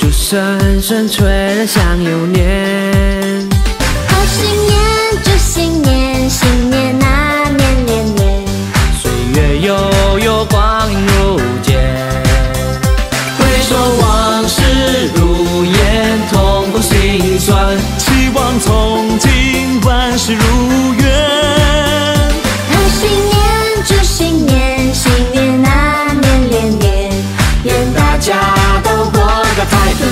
祝声声吹得响又年，贺新年，祝新年，新年纳年连年。岁月悠悠，光阴如箭。回首往事如烟，痛苦心酸。期望从今万事如愿。贺新年，祝新年，新年纳年连年，愿大家。タイプ